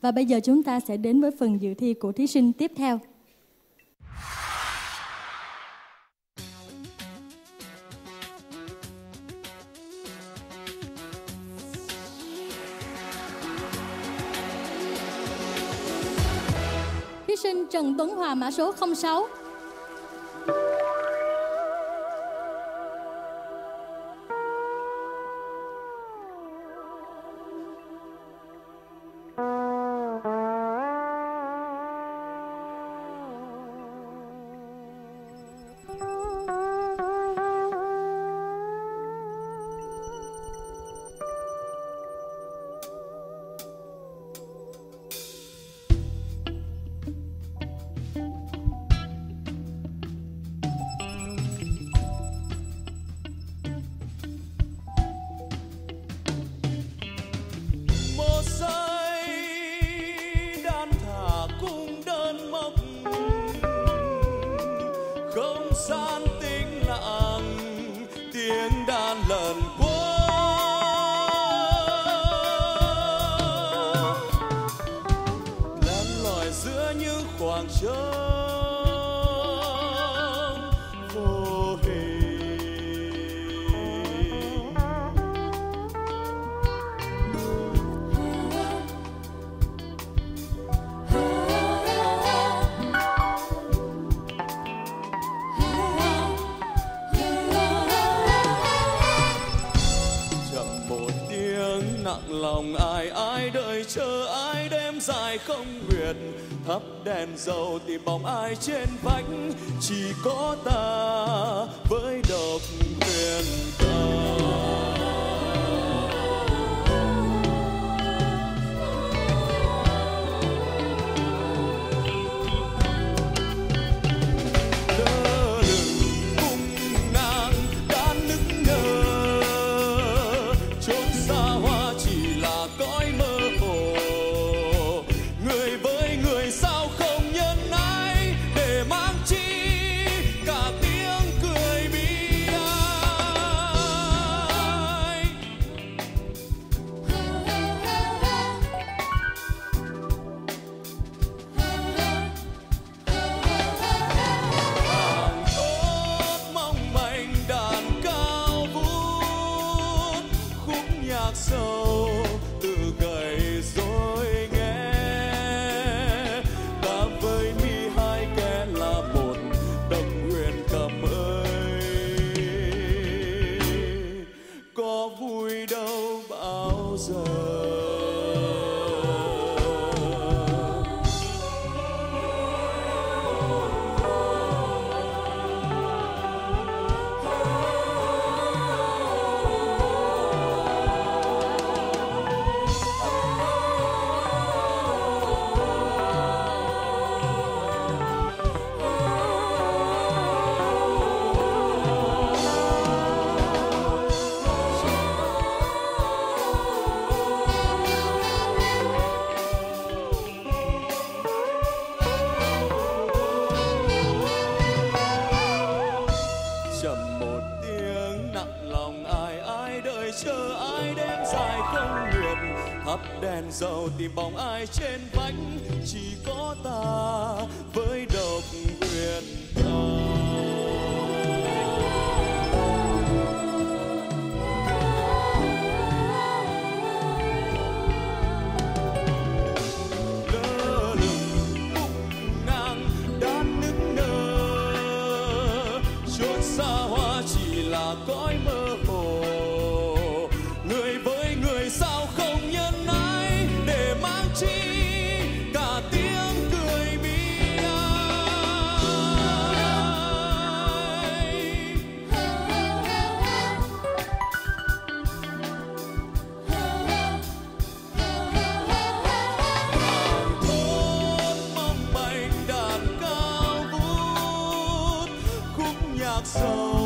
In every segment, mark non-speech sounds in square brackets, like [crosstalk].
Và bây giờ chúng ta sẽ đến với phần dự thi của thí sinh tiếp theo. Thí sinh Trần Tuấn Hòa mã số 06 không gian tĩnh lòng ai ai đợi chờ ai đêm dài không nguyệt thắp đèn dầu tìm bóng ai trên vách, chỉ có ta với đời. Khúc sâu tự gầy rồi nghe. Ta với mi hai kẻ là một đồng huyền cầm ơi có vui đâu bao giờ. Thắp dầu tìm bóng ai trên vách chỉ có ta với độc quyền ta. Khúc nhạc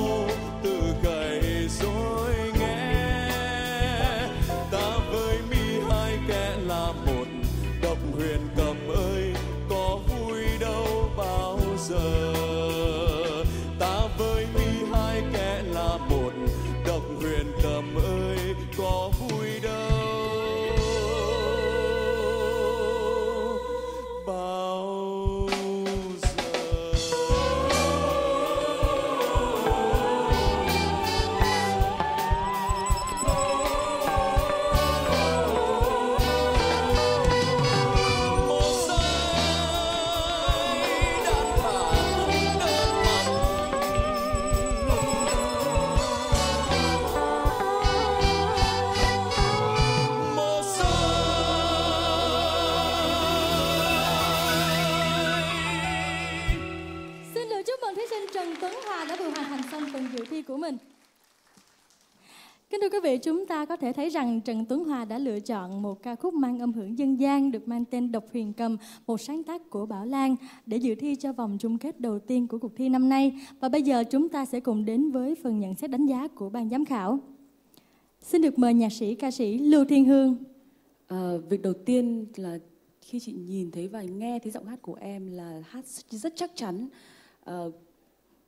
Kính thưa quý vị, chúng ta có thể thấy rằng Trần Tuấn Hòa đã lựa chọn một ca khúc mang âm hưởng dân gian được mang tên Độc Huyền Cầm, một sáng tác của Bảo Lan để dự thi cho vòng chung kết đầu tiên của cuộc thi năm nay. Và bây giờ chúng ta sẽ cùng đến với phần nhận xét đánh giá của ban giám khảo. Xin được mời nhạc sĩ ca sĩ Lưu Thiên Hương. À, việc đầu tiên là khi chị nhìn thấy và nghe thấy giọng hát của em là hát rất chắc chắn. À,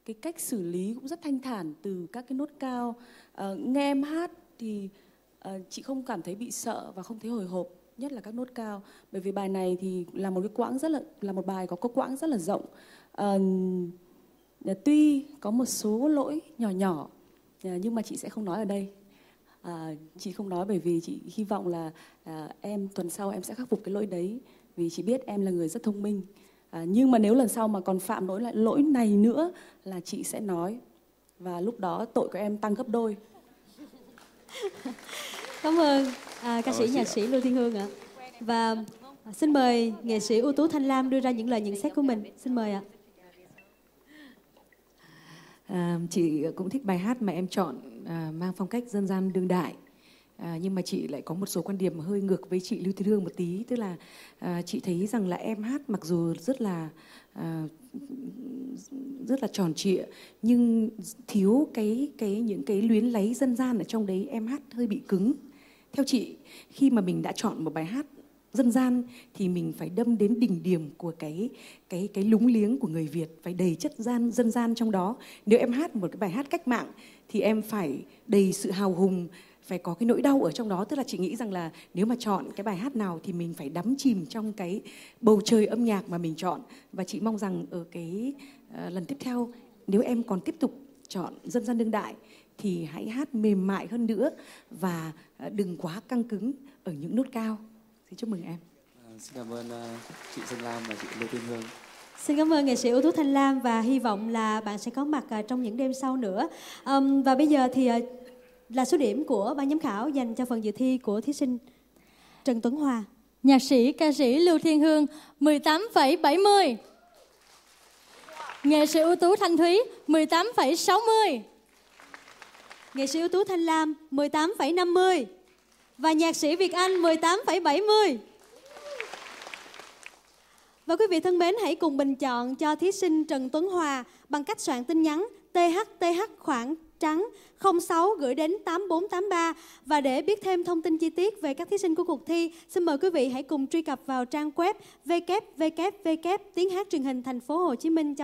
cái cách xử lý cũng rất thanh thản từ các cái nốt cao à, nghe em hát thì à, chị không cảm thấy bị sợ và không thấy hồi hộp nhất là các nốt cao. Bởi vì bài này thì là một cái quãng rất là là một bài có cái quãng rất là rộng. À, tuy có một số lỗi nhỏ nhỏ nhưng mà chị sẽ không nói ở đây. À, chị không nói bởi vì chị hy vọng là à, em tuần sau em sẽ khắc phục cái lỗi đấy vì chị biết em là người rất thông minh. À, nhưng mà nếu lần sau mà còn phạm lỗi lại lỗi này nữa là chị sẽ nói và lúc đó tội của em tăng gấp đôi. [laughs] Cảm ơn à, ca sĩ nhạc sĩ lưu thiên hương ạ. Và xin mời nghệ sĩ ưu tú thanh lam đưa ra những lời nhận xét của mình. Xin mời ạ. À, chị cũng thích bài hát mà em chọn à, mang phong cách dân gian đương đại À, nhưng mà chị lại có một số quan điểm hơi ngược với chị Lưu Thị Hương một tí. Tức là à, chị thấy rằng là em hát mặc dù rất là à, rất là tròn trịa nhưng thiếu cái cái những cái luyến lấy dân gian ở trong đấy em hát hơi bị cứng. Theo chị khi mà mình đã chọn một bài hát dân gian thì mình phải đâm đến đỉnh điểm của cái cái cái lúng liếng của người Việt phải đầy chất gian dân gian trong đó. Nếu em hát một cái bài hát cách mạng thì em phải đầy sự hào hùng phải có cái nỗi đau ở trong đó. Tức là chị nghĩ rằng là nếu mà chọn cái bài hát nào thì mình phải đắm chìm trong cái bầu trời âm nhạc mà mình chọn. Và chị mong rằng ở cái uh, lần tiếp theo nếu em còn tiếp tục chọn dân gian đương đại thì hãy hát mềm mại hơn nữa và uh, đừng quá căng cứng ở những nốt cao. Xin chúc mừng em. À, xin cảm ơn uh, chị Dương Lam và chị Lê Thiên Hương. Xin cảm ơn nghệ sĩ ưu tú Thanh Lam và hy vọng là bạn sẽ có mặt trong những đêm sau nữa. Um, và bây giờ thì là số điểm của ban giám khảo dành cho phần dự thi của thí sinh Trần Tuấn Hòa. Nhạc sĩ ca sĩ Lưu Thiên Hương 18,70. Nghệ sĩ ưu tú Thanh Thúy 18,60. Nghệ sĩ ưu tú Thanh Lam 18,50 và nhạc sĩ Việt Anh 18,70. Và quý vị thân mến, hãy cùng bình chọn cho thí sinh Trần Tuấn Hòa bằng cách soạn tin nhắn THTH khoảng trắng 06 gửi đến 8483 và để biết thêm thông tin chi tiết về các thí sinh của cuộc thi, xin mời quý vị hãy cùng truy cập vào trang web www tiếng hát truyền hình thành phố Hồ Chí Minh